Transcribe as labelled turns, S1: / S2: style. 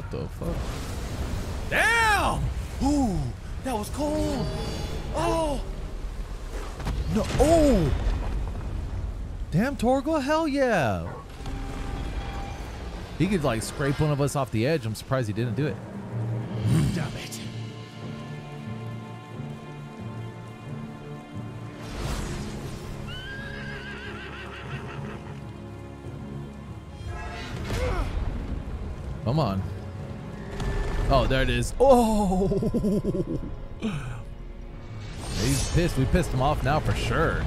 S1: What the fuck?
S2: Damn! Ooh, that was cold. Oh,
S1: No. Oh. Damn, Torgal. Hell yeah. He could like scrape one of us off the edge. I'm surprised he didn't do it.
S2: damn it.
S1: Come on. Oh, there it is. Oh. He's pissed. We pissed him off now for sure.